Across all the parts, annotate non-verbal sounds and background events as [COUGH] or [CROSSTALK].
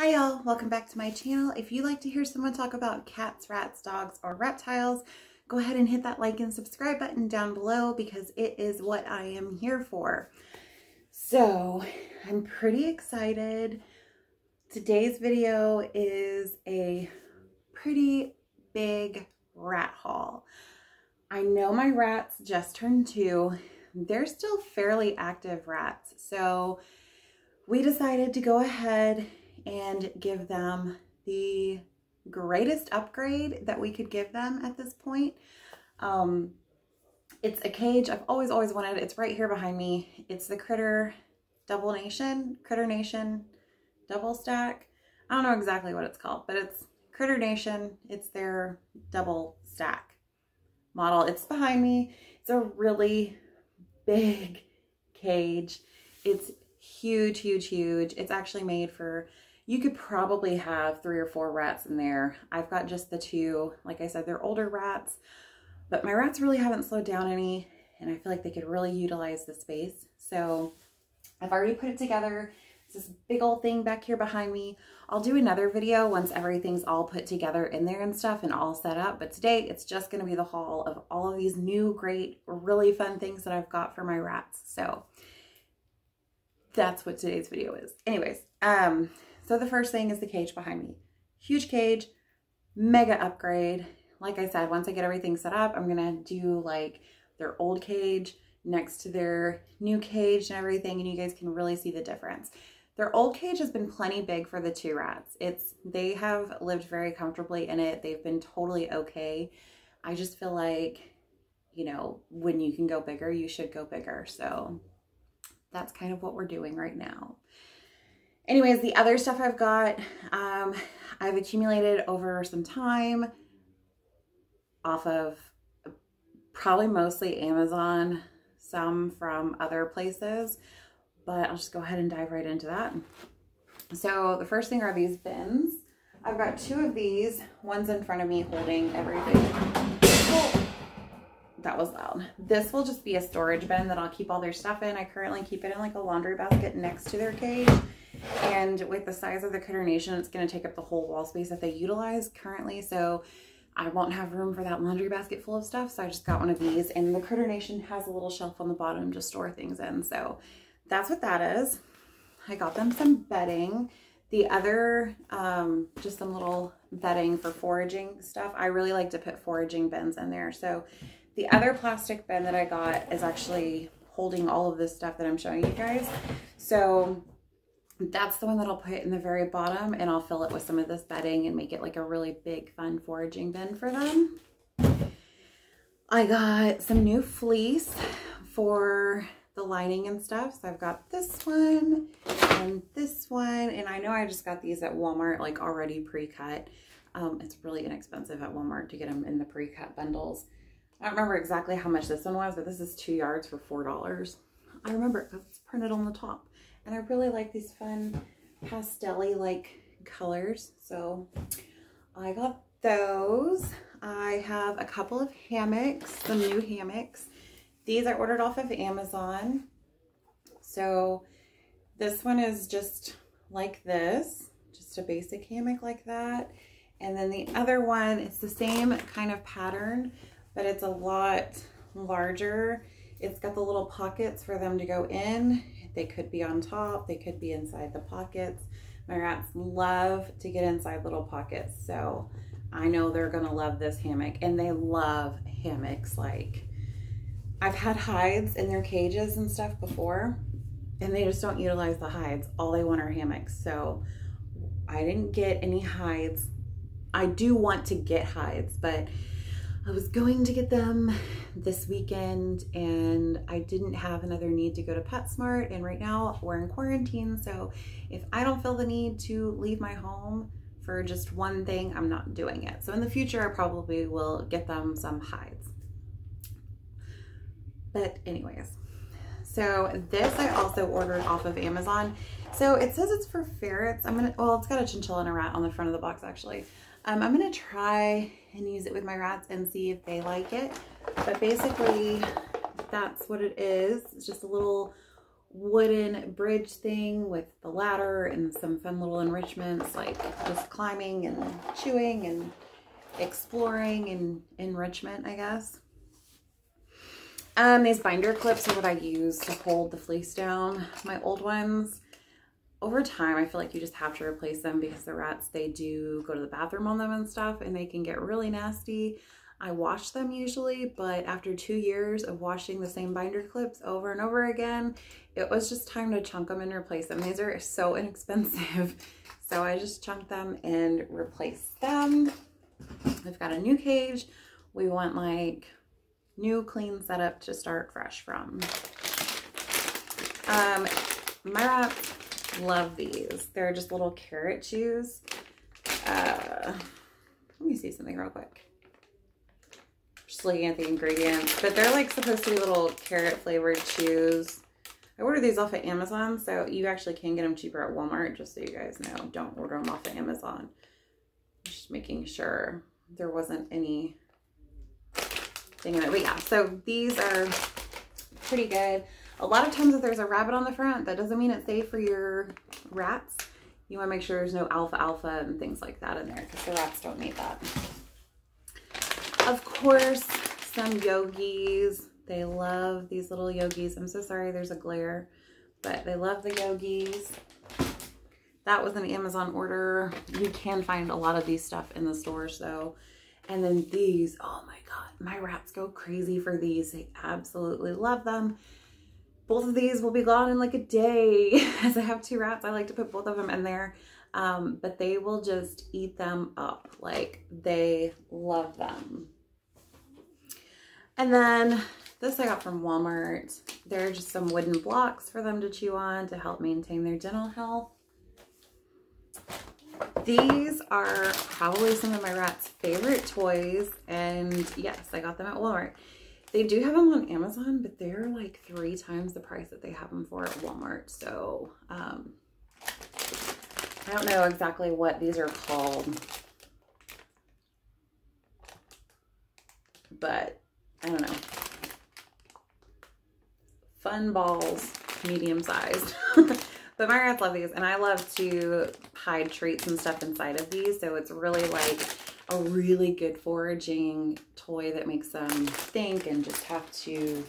Hi y'all, welcome back to my channel. If you like to hear someone talk about cats, rats, dogs, or reptiles, go ahead and hit that like and subscribe button down below because it is what I am here for. So I'm pretty excited. Today's video is a pretty big rat haul. I know my rats just turned two. They're still fairly active rats. So we decided to go ahead and give them the greatest upgrade that we could give them at this point. Um, it's a cage I've always, always wanted. It's right here behind me. It's the Critter Double Nation, Critter Nation Double Stack. I don't know exactly what it's called, but it's Critter Nation. It's their double stack model. It's behind me. It's a really big [LAUGHS] cage. It's huge, huge, huge. It's actually made for you could probably have three or four rats in there. I've got just the two. Like I said, they're older rats, but my rats really haven't slowed down any and I feel like they could really utilize the space. So I've already put it together. It's this big old thing back here behind me. I'll do another video once everything's all put together in there and stuff and all set up. But today it's just going to be the haul of all of these new, great, really fun things that I've got for my rats. So that's what today's video is. Anyways, um, so the first thing is the cage behind me. Huge cage, mega upgrade. Like I said, once I get everything set up, I'm gonna do like their old cage next to their new cage and everything, and you guys can really see the difference. Their old cage has been plenty big for the two rats. It's They have lived very comfortably in it. They've been totally okay. I just feel like, you know, when you can go bigger, you should go bigger. So that's kind of what we're doing right now. Anyways, the other stuff I've got, um, I've accumulated over some time off of probably mostly Amazon, some from other places, but I'll just go ahead and dive right into that. So the first thing are these bins. I've got two of these. One's in front of me holding everything. Oh, that was loud. This will just be a storage bin that I'll keep all their stuff in. I currently keep it in like a laundry basket next to their cage. And with the size of the Critter Nation, it's going to take up the whole wall space that they utilize currently. So I won't have room for that laundry basket full of stuff. So I just got one of these. And the Critter Nation has a little shelf on the bottom to store things in. So that's what that is. I got them some bedding. The other, um, just some little bedding for foraging stuff. I really like to put foraging bins in there. So the other plastic bin that I got is actually holding all of this stuff that I'm showing you guys. So that's the one that I'll put in the very bottom and I'll fill it with some of this bedding and make it like a really big fun foraging bin for them. I got some new fleece for the lining and stuff. So I've got this one and this one. And I know I just got these at Walmart, like already pre-cut. Um, it's really inexpensive at Walmart to get them in the pre-cut bundles. I don't remember exactly how much this one was, but this is two yards for $4. I remember because it's printed on the top. And I really like these fun pastel like colors. So I got those. I have a couple of hammocks, some new hammocks. These I ordered off of Amazon. So this one is just like this, just a basic hammock like that. And then the other one, it's the same kind of pattern, but it's a lot larger. It's got the little pockets for them to go in they could be on top, they could be inside the pockets. My rats love to get inside little pockets, so I know they're gonna love this hammock and they love hammocks. Like I've had hides in their cages and stuff before and they just don't utilize the hides. All they want are hammocks. So I didn't get any hides. I do want to get hides, but I was going to get them this weekend and I didn't have another need to go to PetSmart and right now we're in quarantine so if I don't feel the need to leave my home for just one thing I'm not doing it. So in the future I probably will get them some hides. But anyways, so this I also ordered off of Amazon. So it says it's for ferrets. I'm gonna, well it's got a chinchilla and a rat on the front of the box actually. Um, I'm gonna try and use it with my rats and see if they like it. But basically, that's what it is. It's just a little wooden bridge thing with the ladder and some fun little enrichments like just climbing and chewing and exploring and enrichment, I guess. Um, these binder clips are what I use to hold the fleece down. My old ones, over time, I feel like you just have to replace them because the rats, they do go to the bathroom on them and stuff and they can get really nasty. I wash them usually, but after two years of washing the same binder clips over and over again, it was just time to chunk them and replace them. These are so [LAUGHS] inexpensive. So I just chunked them and replaced them. We've got a new cage. We want like new clean setup to start fresh from. Um, my rats love these. They're just little carrot chews. Uh, let me see something real quick. Just looking at the ingredients, but they're like supposed to be little carrot flavored chews. I ordered these off of Amazon, so you actually can get them cheaper at Walmart, just so you guys know. Don't order them off of Amazon. Just making sure there wasn't any thing in it. But yeah, so these are pretty good. A lot of times if there's a rabbit on the front, that doesn't mean it's safe for your rats. You wanna make sure there's no alfalfa and things like that in there because the rats don't need that. Of course, some yogis. They love these little yogis. I'm so sorry there's a glare, but they love the yogis. That was an Amazon order. You can find a lot of these stuff in the stores though. And then these, oh my God, my rats go crazy for these. They absolutely love them. Both of these will be gone in like a day. [LAUGHS] As I have two rats, I like to put both of them in there. Um, but they will just eat them up. Like they love them. And then this I got from Walmart. They're just some wooden blocks for them to chew on to help maintain their dental health. These are probably some of my rat's favorite toys. And yes, I got them at Walmart. They do have them on Amazon, but they're like three times the price that they have them for at Walmart. So, um, I don't know exactly what these are called. But, I don't know. Fun balls, medium sized. [LAUGHS] But my rats love these and I love to hide treats and stuff inside of these. So it's really like a really good foraging toy that makes them think and just have to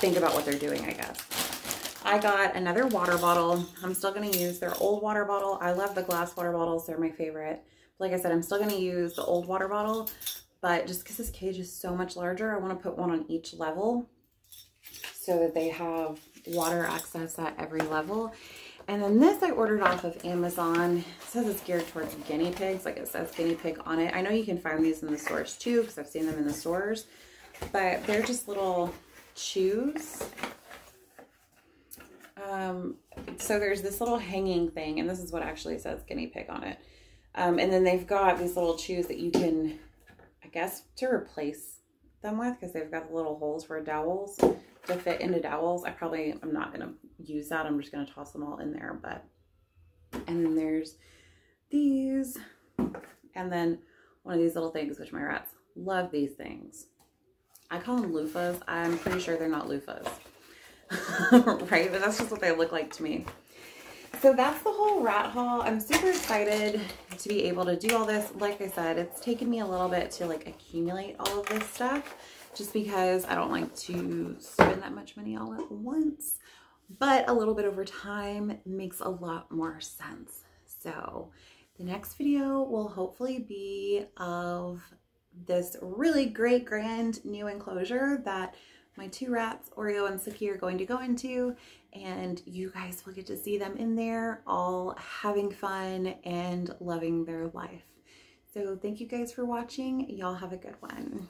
think about what they're doing, I guess. I got another water bottle. I'm still to use their old water bottle. I love the glass water bottles. They're my favorite. Like I said, I'm still to use the old water bottle, but just because this cage is so much larger, I want to put one on each level so that they have water access at every level. And then this I ordered off of Amazon. It says it's geared towards guinea pigs, like it says guinea pig on it. I know you can find these in the stores too, because I've seen them in the stores. But they're just little chews. Um, so there's this little hanging thing, and this is what actually says guinea pig on it. Um, and then they've got these little chews that you can, I guess, to replace them with, because they've got the little holes for dowels to fit into dowels. I probably am not going to use that. I'm just going to toss them all in there. But, and then there's these, and then one of these little things, which my rats love these things. I call them loofahs. I'm pretty sure they're not loofahs. [LAUGHS] right? But that's just what they look like to me. So that's the whole rat haul. I'm super excited to be able to do all this. Like I said, it's taken me a little bit to like accumulate all of this stuff just because I don't like to spend that much money all at once. But a little bit over time makes a lot more sense. So the next video will hopefully be of this really great grand new enclosure that my two rats, Oreo and Suki, are going to go into and you guys will get to see them in there all having fun and loving their life. So thank you guys for watching. Y'all have a good one.